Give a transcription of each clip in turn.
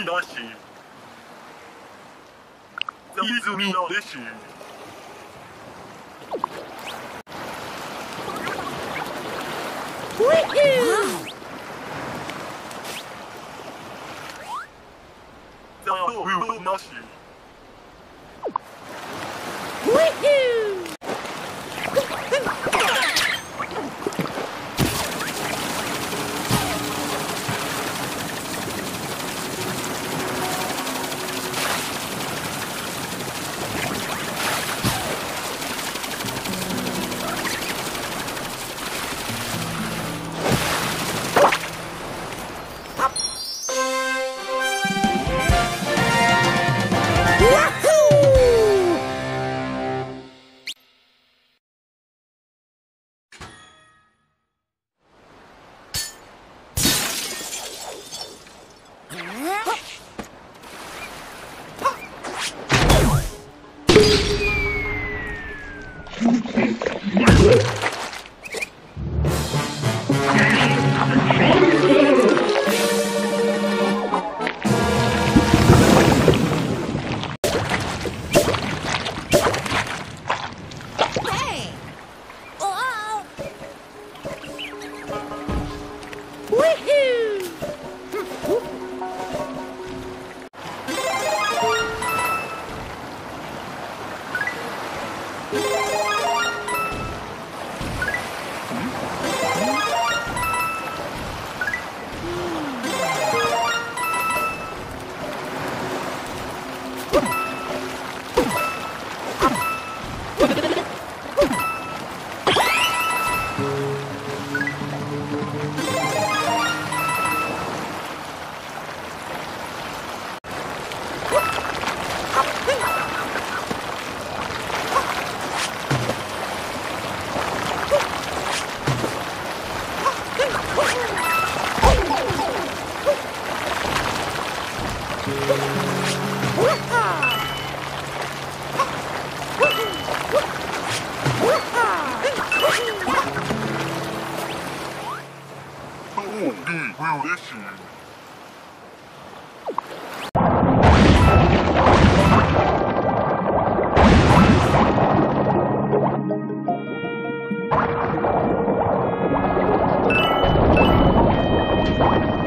みなし。泉なでウーザ・ウなし。Woohoo!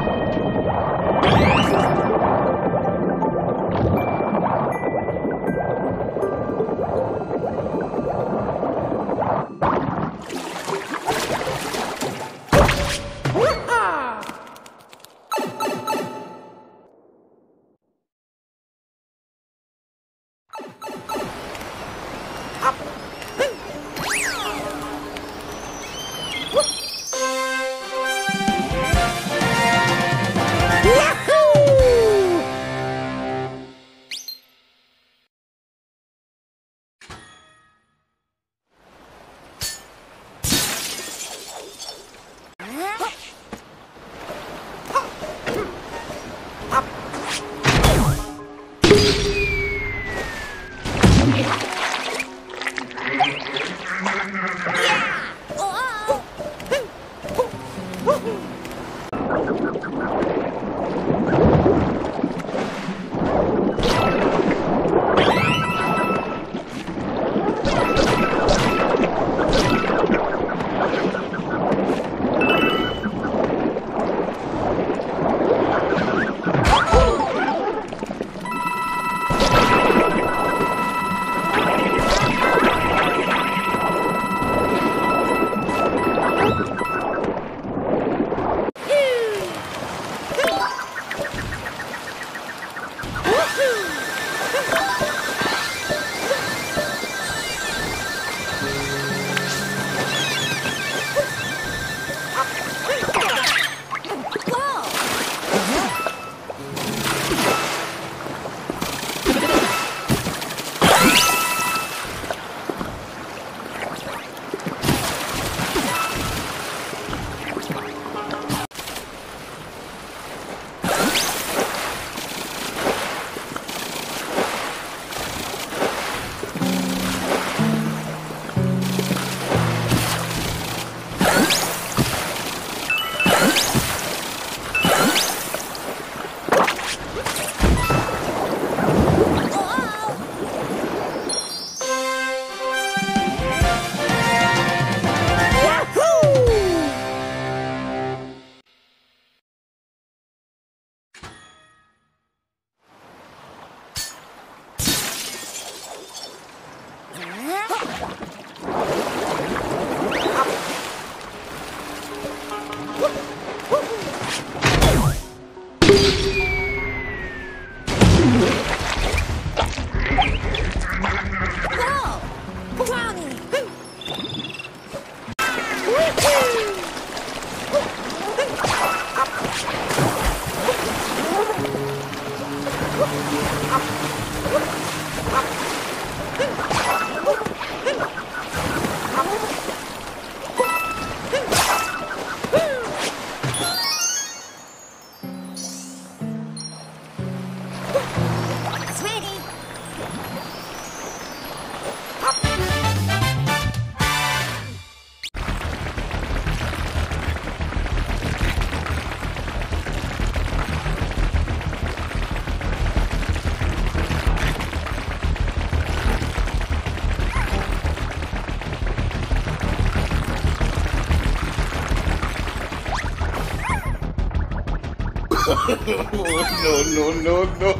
No, no, no, no.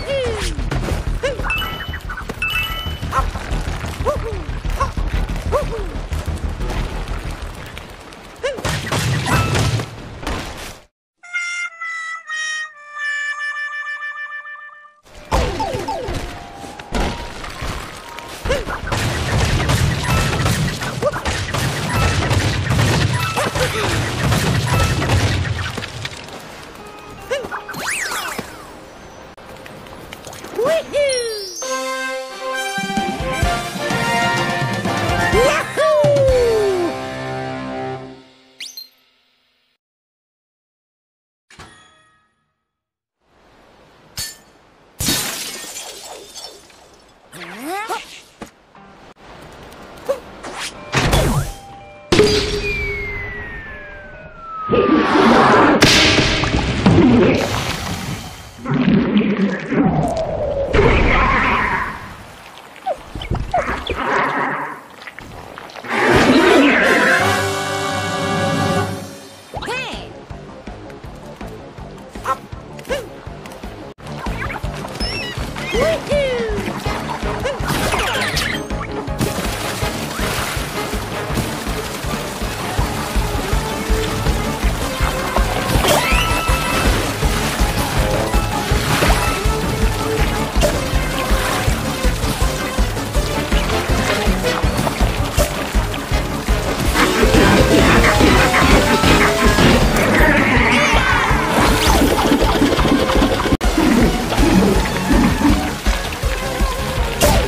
Yahoo!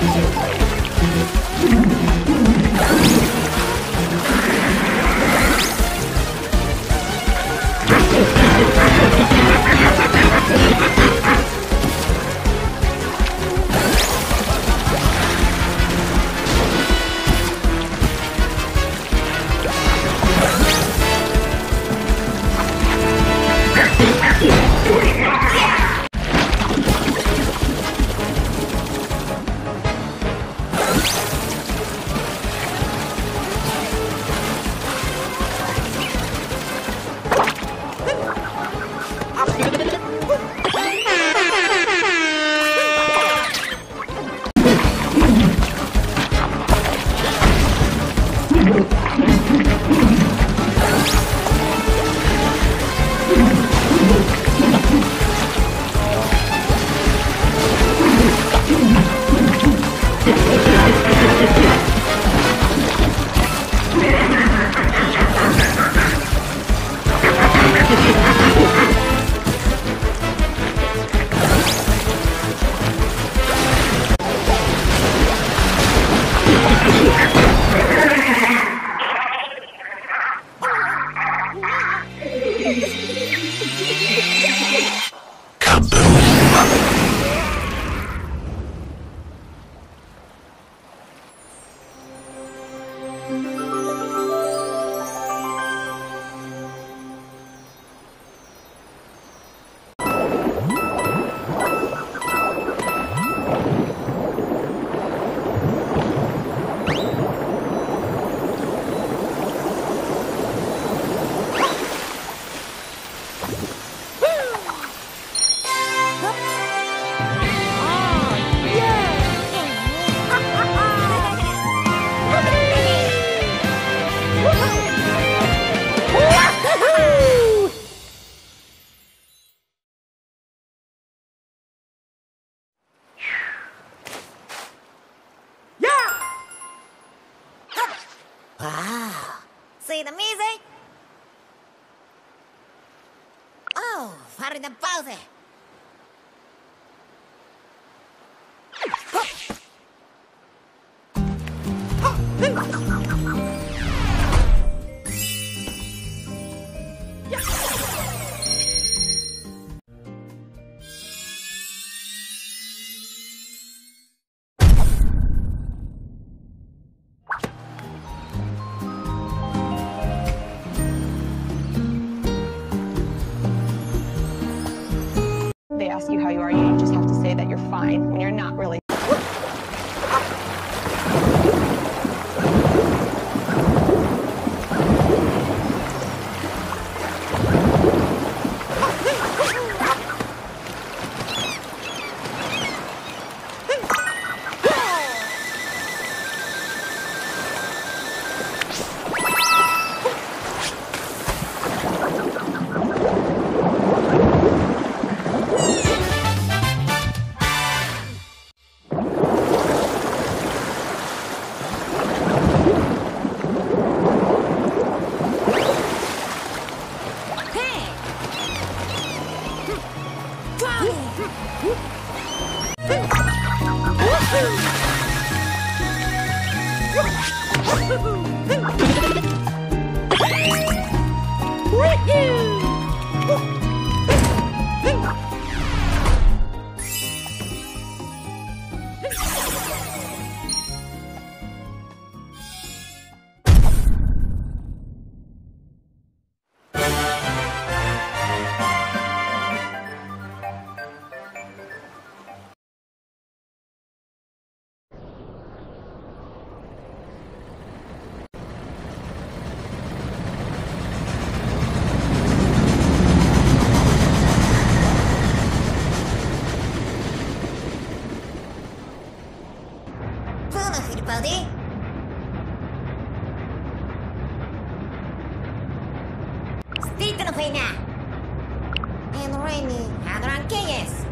Thank you. Thanks. Wow. See the music? Oh, fare the pause. Ask you how you are, you just have to say that you're fine when you're not really. Woo. Filipaldi. Stick no feina. And Rainy, Hadran Keyes.